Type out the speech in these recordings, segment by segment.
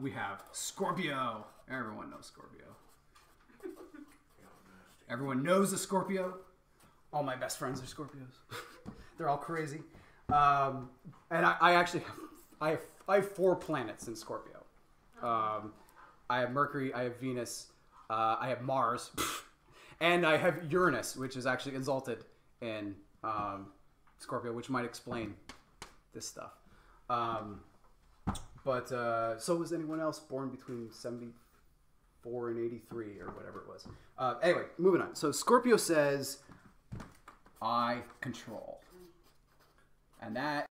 We have Scorpio. Everyone knows Scorpio. Everyone knows a Scorpio. All my best friends are Scorpios. They're all crazy. Um, and I, I actually have I, have I have four planets in Scorpio. Um, I have Mercury, I have Venus, uh, I have Mars, and I have Uranus, which is actually exalted in um, Scorpio, which might explain this stuff. Um, but uh, so was anyone else born between 74 and 83 or whatever it was. Uh, anyway, moving on. So Scorpio says, I control. And that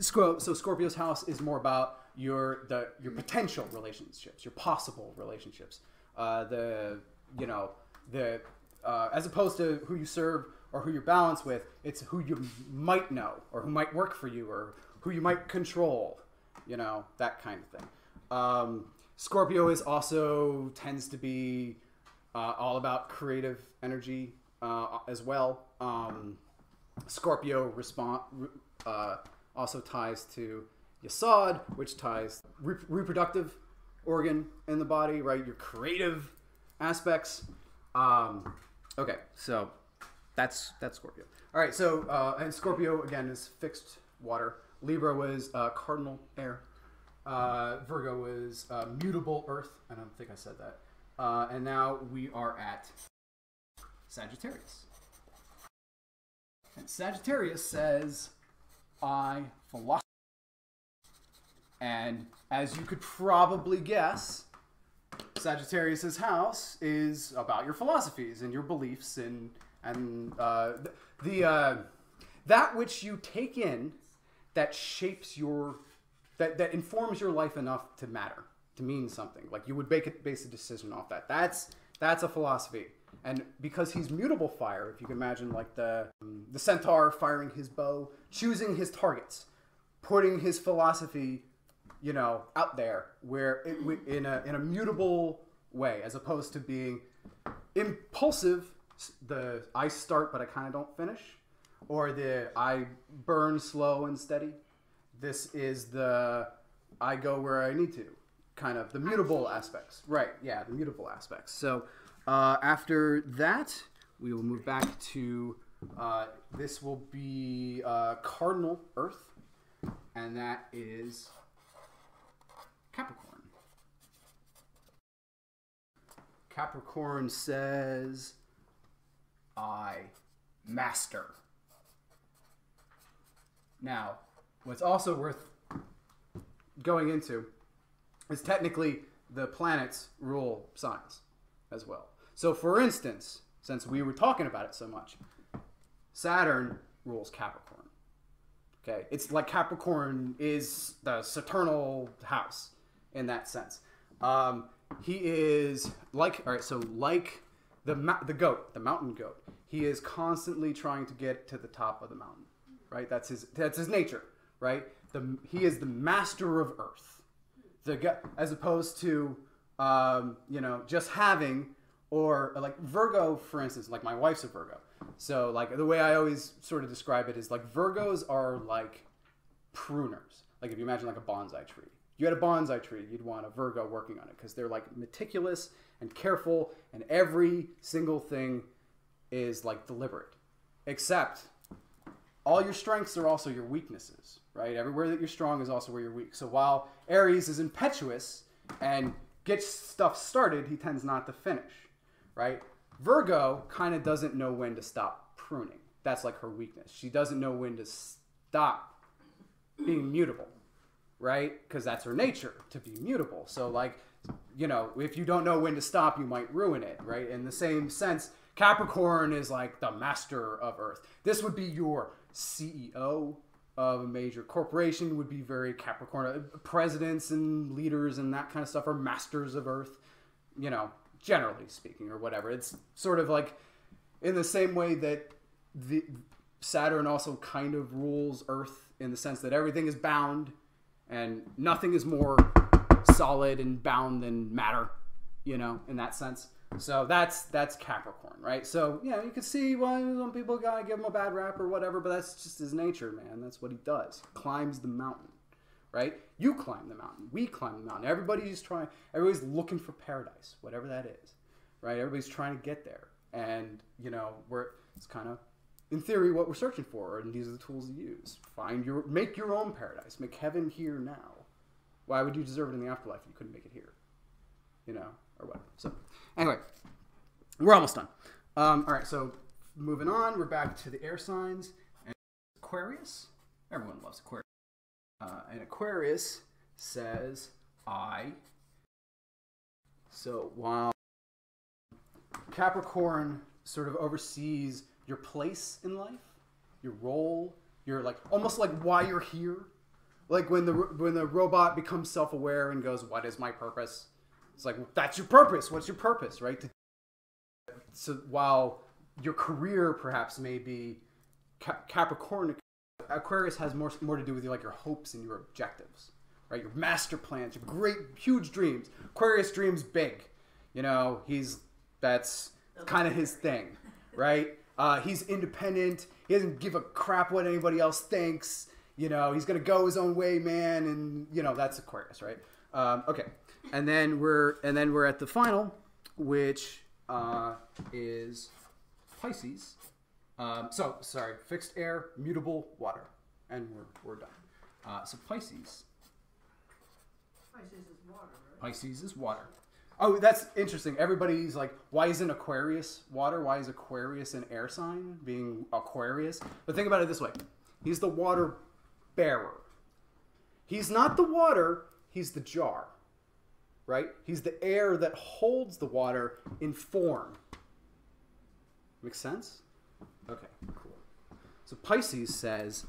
so Scorpio's house is more about your the your potential relationships, your possible relationships. Uh, the you know the uh, as opposed to who you serve or who you're balanced with, it's who you might know or who might work for you or who you might control. You know that kind of thing. Um, Scorpio is also tends to be uh, all about creative energy uh, as well. Um, Scorpio respond uh, also ties to Yesod, which ties re- reproductive organ in the body, right? Your creative aspects. Um, okay, so that's that's Scorpio. All right, so uh, and Scorpio again is fixed water. Libra was uh, cardinal air. Uh, Virgo was uh, mutable earth. I don't think I said that. Uh, and now we are at Sagittarius. And Sagittarius says, I philosophy. And as you could probably guess, Sagittarius's house is about your philosophies and your beliefs and and uh, the uh, that which you take in that shapes your that that informs your life enough to matter to mean something. Like you would base a decision off that. That's that's a philosophy. And because he's mutable fire, if you can imagine like the the centaur firing his bow, choosing his targets, putting his philosophy, you know, out there where it, in a in a mutable way, as opposed to being impulsive. The I start but I kind of don't finish, or the I burn slow and steady. This is the I go where I need to, kind of the mutable aspects. Right? Yeah, the mutable aspects. So uh, after that, we will move back to uh, this will be uh, Cardinal Earth, and that is Capricorn. Capricorn says, I master. Now, what's also worth going into is technically the planets rule signs as well. So, for instance, since we were talking about it so much, Saturn rules Capricorn. Okay, it's like Capricorn is the Saturnal house in that sense. Um, he is like all right, so like the the goat, the mountain goat. He is constantly trying to get to the top of the mountain. Right, that's his that's his nature. Right, the he is the master of Earth. The as opposed to um, you know just having or like Virgo, for instance, like my wife's a Virgo. So like the way I always sort of describe it is like Virgos are like pruners. Like if you imagine like a bonsai tree. You had a bonsai tree, you'd want a Virgo working on it because they're like meticulous and careful, and every single thing is like deliberate. Except all your strengths are also your weaknesses, right? Everywhere that you're strong is also where you're weak. So while Aries is impetuous and gets stuff started, he tends not to finish right? Virgo kind of doesn't know when to stop pruning. That's like her weakness. She doesn't know when to stop being mutable, right? Because that's her nature to be mutable. So, like, you know, if you don't know when to stop, you might ruin it, right? In the same sense, Capricorn is like the master of Earth. This would be your CEO of a major corporation, would be very Capricorn. Uh, presidents and leaders and that kind of stuff are masters of Earth. You know, generally speaking, or whatever. It's sort of like in the same way that the Saturn also kind of rules Earth in the sense that everything is bound and nothing is more solid and bound than matter, you know, in that sense. So that's that's Capricorn, right? So yeah, you can see why some people gotta give him a bad rap or whatever, but that's just his nature, man. That's what he does. Climbs the mountain, right? You climb the mountain. We climb the mountain. Everybody's trying. Everybody's looking for paradise, whatever that is, right? Everybody's trying to get there, and you know, we're it's kind of in theory what we're searching for, and these are the tools to use. Find your, make your own paradise. Make heaven here now. Why would you deserve it in the afterlife if you couldn't make it here? You know, or whatever. So, anyway, we're almost done. Um, all right, so moving on, we're back to the air signs. And Aquarius. Everyone loves Aquarius. Uh, and Aquarius says, I. So while Capricorn sort of oversees your place in life, your role, your like almost like why you're here. Like when the when the robot becomes self-aware and goes, "What is my purpose?" It's like that's your purpose. What's your purpose, right? To, so while your career perhaps may be Cap- Capricorn, Aquarius has more more to do with your, like your hopes and your objectives, right? Your master plans, your great huge dreams. Aquarius dreams big. You know, he's that's kind of his thing, right? Uh, he's independent. He doesn't give a crap what anybody else thinks. You know, he's gonna go his own way, man, and you know that's Aquarius, right? Um, okay, and then we're and then we're at the final, which uh, is Pisces. Um, so sorry, fixed air, mutable water, and we're we're done. Uh, so Pisces. Pisces is water, right? Pisces is water. Oh, that's interesting. Everybody's like, why isn't Aquarius water? Why is Aquarius an air sign, being Aquarius? But think about it this way he's the water bearer. He's not the water, he's the jar, right? He's the air that holds the water in form. Makes sense? Okay, cool. So Pisces says,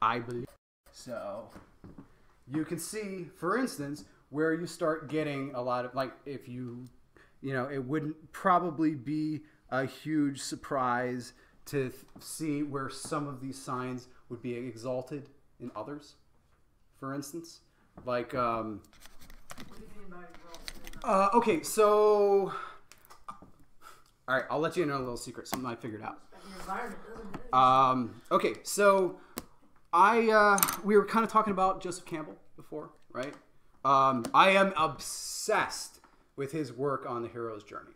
I believe. So you can see, for instance, where you start getting a lot of like if you you know it wouldn't probably be a huge surprise to see where some of these signs would be exalted in others for instance like um Uh, okay so all right i'll let you in on a little secret something i figured out? Um, okay, so I uh, we were kind of talking about Joseph Campbell before, right? Um, I am obsessed with his work on the hero's journey,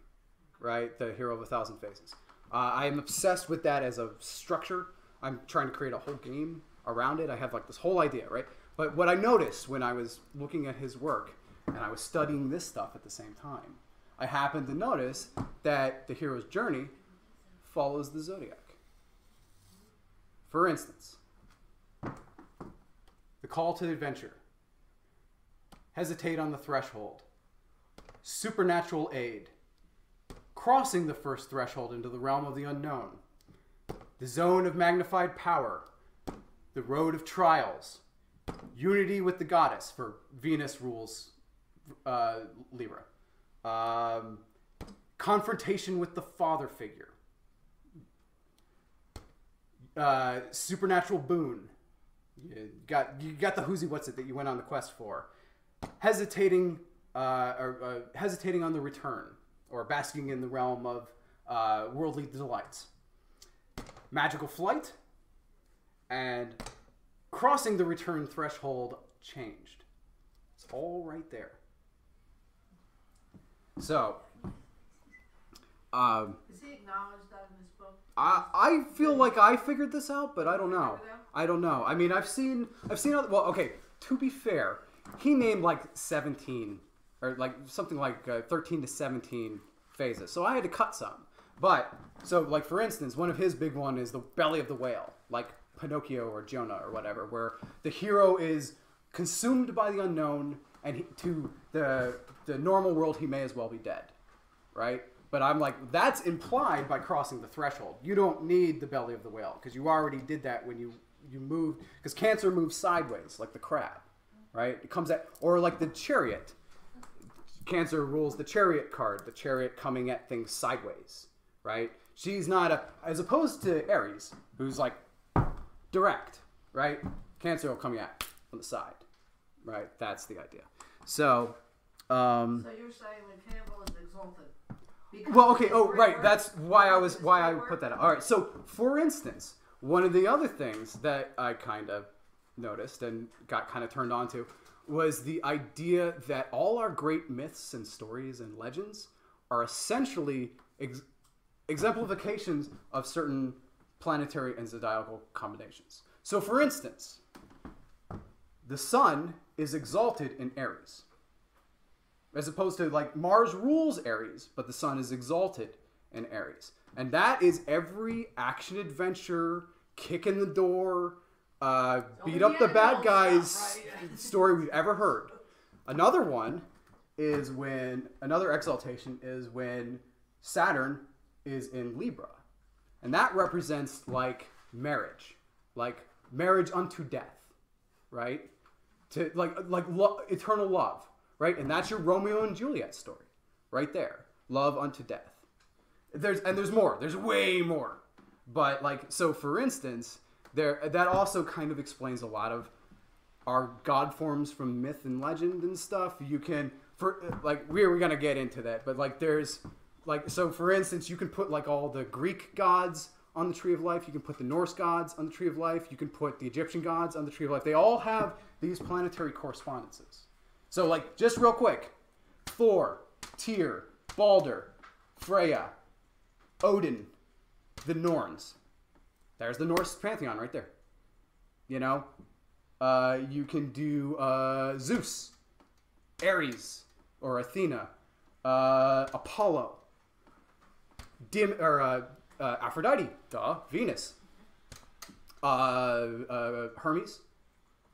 right? The hero of a thousand faces. Uh, I am obsessed with that as a structure. I'm trying to create a whole game around it. I have like this whole idea, right? But what I noticed when I was looking at his work and I was studying this stuff at the same time, I happened to notice that the hero's journey follows the zodiac. For instance, the call to adventure, hesitate on the threshold, supernatural aid, crossing the first threshold into the realm of the unknown, the zone of magnified power, the road of trials, unity with the goddess for Venus rules uh, Libra, um, confrontation with the father figure, uh, supernatural boon. You got you got the whoosy what's it that you went on the quest for. Hesitating uh, or uh, hesitating on the return, or basking in the realm of uh, worldly delights. Magical flight, and crossing the return threshold changed. It's all right there. So, um, Does he acknowledge that in his book? I, I feel like I figured this out, but I don't know. Figured it out? I don't know. I mean, I've seen I've seen other, well, okay. To be fair, he named like seventeen or like something like uh, thirteen to seventeen phases, so I had to cut some. But so like for instance, one of his big one is the belly of the whale, like Pinocchio or Jonah or whatever, where the hero is consumed by the unknown, and he, to the the normal world, he may as well be dead right? But I'm like, that's implied by crossing the threshold. You don't need the belly of the whale because you already did that when you you moved because cancer moves sideways like the crab, right? It comes at or like the chariot. Cancer rules the chariot card, the chariot coming at things sideways, right? She's not a as opposed to Aries, who's like direct, right? Cancer will come at on the side, right? That's the idea. So, um, So you're saying that Campbell is exalted? because well, okay. Oh, right. That's why I was why I put that. Up. All right. So, for instance, one of the other things that I kind of noticed and got kind of turned on to was the idea that all our great myths and stories and legends are essentially ex- exemplifications of certain planetary and zodiacal combinations. So, for instance, the sun is exalted in Aries, as opposed to like Mars rules Aries, but the sun is exalted in Aries. And that is every action adventure, kick in the door, uh, beat up the bad guys story we've ever heard. Another one is when another exaltation is when Saturn is in Libra. And that represents like marriage, like marriage unto death, right? To like like lo- eternal love, right? And that's your Romeo and Juliet story, right there. Love unto death. There's and there's more. There's way more. But like so for instance, there that also kind of explains a lot of our god forms from myth and legend and stuff. You can for like we're, we're gonna get into that, but like there's like so for instance, you can put like all the Greek gods on the tree of life. You can put the Norse gods on the tree of life. You can put the Egyptian gods on the tree of life. They all have these planetary correspondences. So like just real quick, Thor, Tyr, Balder, Freya, Odin, the Norns. There's the Norse pantheon right there. You know, uh, you can do uh, Zeus, Ares, or Athena, uh, Apollo, Demeter uh, Aphrodite, duh, Venus, uh, uh, Hermes,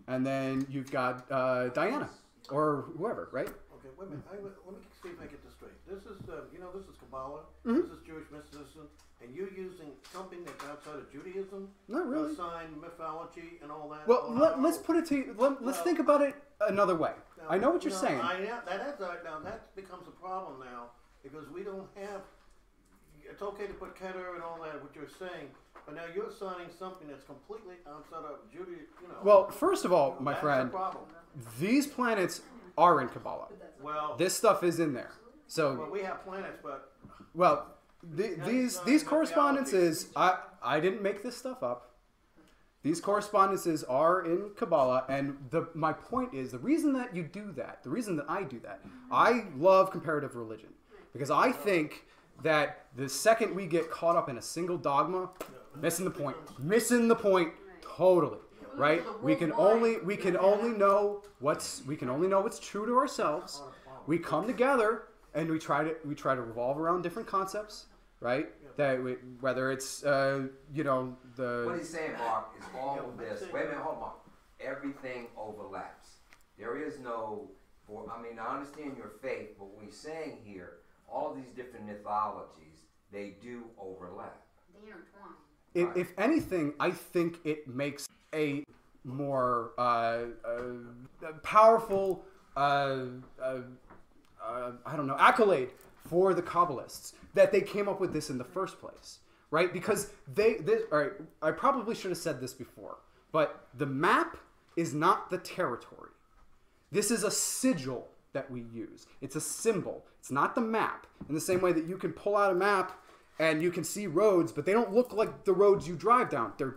and then you've got uh, Diana or whoever, right? Okay, wait a minute. I, let me see if I get this straight. This is, uh, you know, this is Kabbalah. Mm-hmm. This is Jewish mysticism, and you're using something that's outside of Judaism. Not really. Sign mythology and all that. Well, all let, let's put it to you. Let, let's Well- think about it another way. Now, I know what you're no, saying. I, yeah, that is, uh, now that becomes a problem now because we don't have. It's okay to put Keter and all that, what you're saying, but now you're signing something that's completely outside of Judaism. You know. Well, first of all, my that's friend, The problem. these planets are in Kabbalah. Well, This stuff is in there. well, So, we have planets, but well, the, these these correspondences, I I didn't make this stuff up. These correspondences are in Kabbalah, and the my point is the reason that you do that, the reason that I do that, I love comparative religion because I think that the second we get caught up in a single dogma, missing the point, missing the point totally, right? We can only we can only know what's we can only know what's true to ourselves. We come together and we try to we try to revolve around different concepts, right? That we, whether it's uh, you know the What he's saying, Mark, is all of this. Wait a minute, hold on. Everything overlaps. There is no, for I mean, I understand your faith, but what he's saying here, all these different mythologies, they do overlap. They intertwine. if, if anything, I think it makes a more uh, uh, powerful, uh, uh, uh, I don't know, accolade for the Kabbalists that they came up with this in the first place, right? Because they, this, all right, I probably should have said this before, but the map is not the territory. This is a sigil that we use. It's a symbol. It's not the map. In the same way that you can pull out a map and you can see roads, but they don't look like the roads you drive down. They're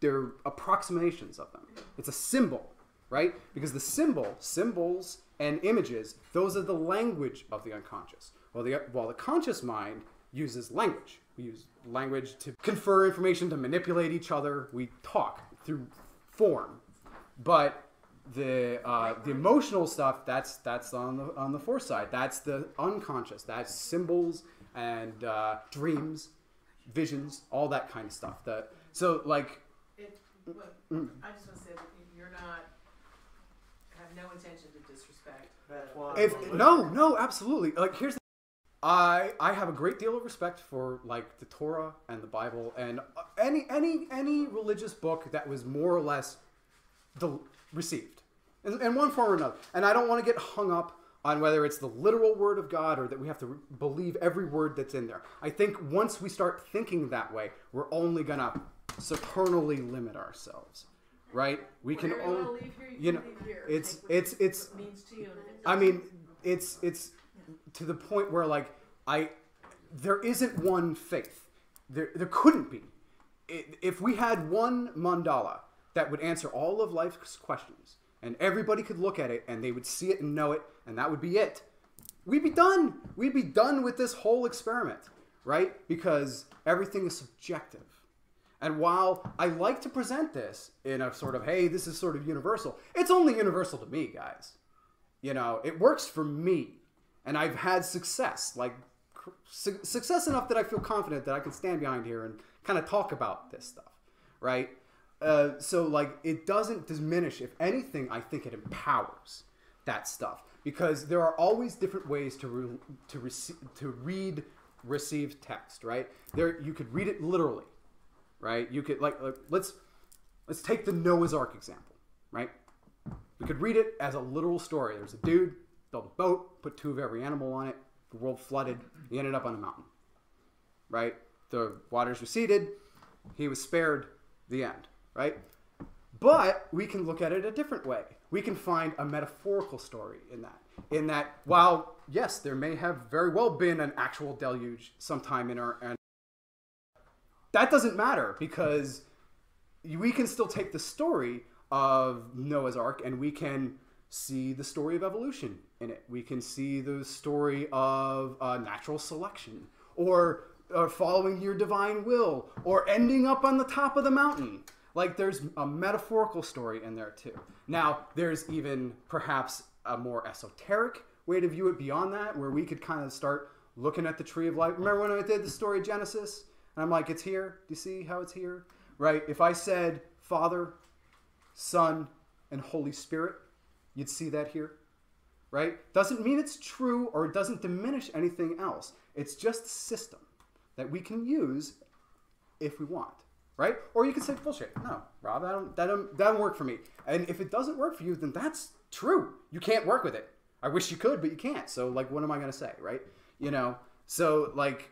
they're approximations of them. It's a symbol, right? Because the symbol, symbols and images, those are the language of the unconscious. While the while the conscious mind uses language. We use language to confer information, to manipulate each other. We talk through form. But the uh, the emotional stuff that's that's on the on the foresight. That's the unconscious. That's symbols and uh, dreams, visions, all that kind of stuff. That so like It, look, Mm. I just want to say that you're not, I have no intention to disrespect. if no no absolutely like here's the, I I have a great deal of respect for like the Torah and the Bible and uh, any any any religious book that was more or less del- received in, in one form or another. And I don't want to get hung up on whether it's the literal word of God or that we have to believe every word that's in there. I think once we start thinking that way, we're only gonna supernally limit ourselves, right? We can you only, want to leave here, you, you know, leave here. it's it's it's means to you. and if it I mean, it's it's to the point where like I there isn't one faith. There there couldn't be. If we had one mandala that would answer all of life's questions, and everybody could look at it and they would see it and know it, and that would be it. We'd be done. We'd be done with this whole experiment, right? Because everything is subjective. And while I like to present this in a sort of, hey, this is sort of universal, it's only universal to me, guys. You know, it works for me. And I've had success, like su- success enough that I feel confident that I can stand behind here and kind of talk about this stuff, right? Uh, so, like, it doesn't diminish. If anything, I think it empowers that stuff because there are always different ways to re- to receive to read received text, right? There, you could read it literally, right? You could like, like let's let's take the Noah's Ark example, right? We could read it as a literal story. There's a dude built a boat, put two of every animal on it. The world flooded. He ended up on a mountain, right? The waters receded. He was spared. The end, right? But we can look at it a different way. We can find a metaphorical story in that. In that, while yes, there may have very well been an actual deluge sometime in our, and that doesn't matter because we can still take the story of Noah's Ark and we can see the story of evolution in it. We can see the story of uh, natural selection or uh, following your divine will or ending up on the top of the mountain. Like there's a metaphorical story in there too. Now, there's even perhaps a more esoteric way to view it beyond that where we could kind of start looking at the tree of life. Remember when I did the story of Genesis? And I'm like, it's here. Do you see how it's here? Right? If I said Father, Son, and Holy Spirit, you'd see that here. Right? Doesn't mean it's true or it doesn't diminish anything else. It's just a system that we can use if we want. Right? Or you can say bullshit. No, Rob, that don't, that don't, that don't work for me. And if it doesn't work for you, then that's true. You can't work with it. I wish you could, but you can't. So like, what am I gonna say, right? You know. So like,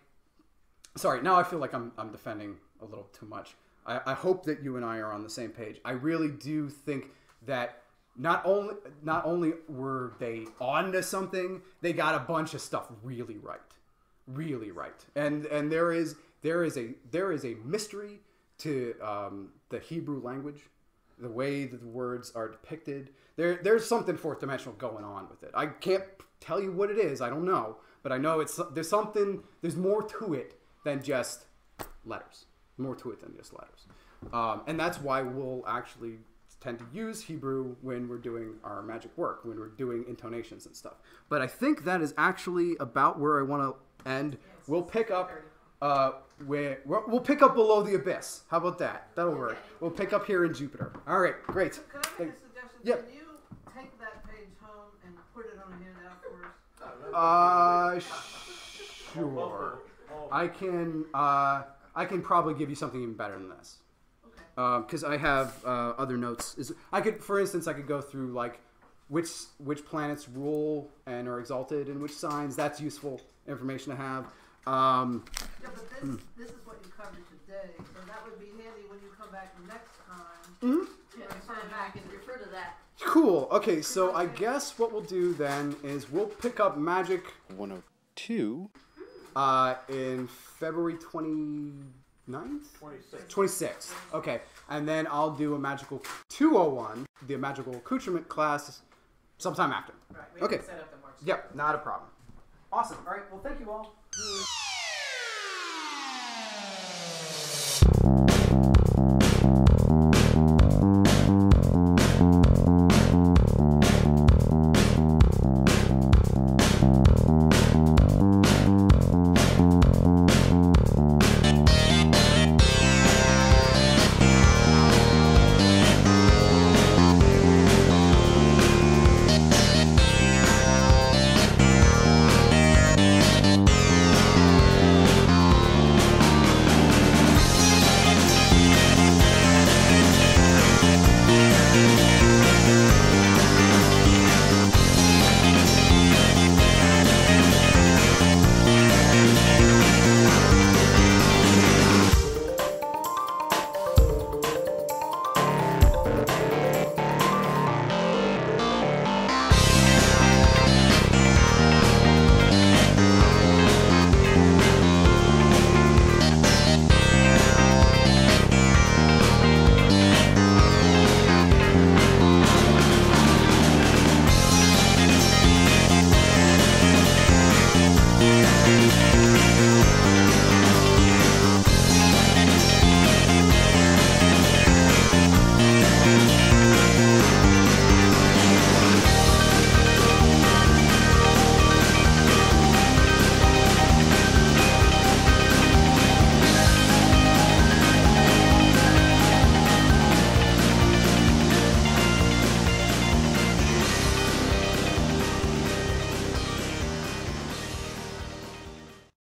sorry. Now I feel like I'm I'm defending a little too much. I, I hope that you and I are on the same page. I really do think that not only not only were they onto something, they got a bunch of stuff really right, really right. And and there is there is a there is a mystery to um, the Hebrew language, the way that the words are depicted. There there's something fourth dimensional going on with it. I can't tell you what it is. I don't know, but I know it's there's something there's more to it than just letters. More to it than just letters. Um, and that's why we'll actually tend to use Hebrew when we're doing our magic work, when we're doing intonations and stuff. But I think that is actually about where I want to end. We'll pick up uh, where we'll we'll pick up below the abyss. How about that? That'll work. We'll pick up here in Jupiter. All right, great. Could I make a suggestion? Yep. Can you take that page home and put it on a handout for us? Uh, sure. I can. Uh, I can probably give you something even better than this. Okay. because I have uh, other notes. Is I could, for instance, I could go through like which which planets rule and are exalted and which signs. That's useful information to have. Um, Yeah, but this, Hmm. this is what you covered today, so that would be handy when you come back next time. mhm. Yeah, refer refer back and refer to that. Cool. Okay, so I guess what we'll do then is we'll pick up Magic 102 uh, in February 29th? 26. 26th. Okay. And then I'll do a Magical 201, the Magical Accoutrement class, sometime after. Right, we Okay. can set up the March. Yep, not a problem. Awesome. All right. Well, thank you all. Thank you.